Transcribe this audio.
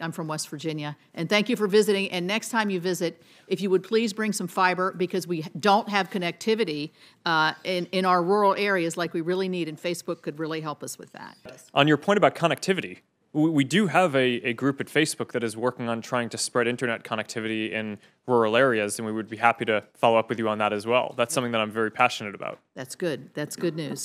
I'm from West Virginia, and thank you for visiting. And next time you visit, if you would please bring some fiber, because we don't have connectivity uh, in, in our rural areas like we really need, and Facebook could really help us with that. On your point about connectivity, we, we do have a, a group at Facebook that is working on trying to spread internet connectivity in rural areas, and we would be happy to follow up with you on that as well. That's something that I'm very passionate about. That's good. That's good news.